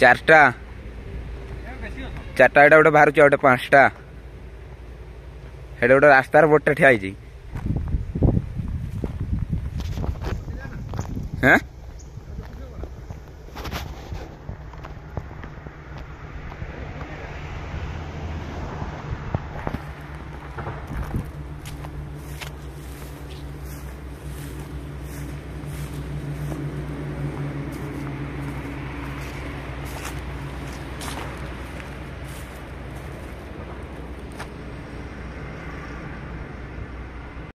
চারটা চারটা এটা গোটে বাহারুছে গোটে পাঁচটা এটা গোটে রাস্তার বোর্ডটা ঠিয়া হয়েছি হ্যাঁ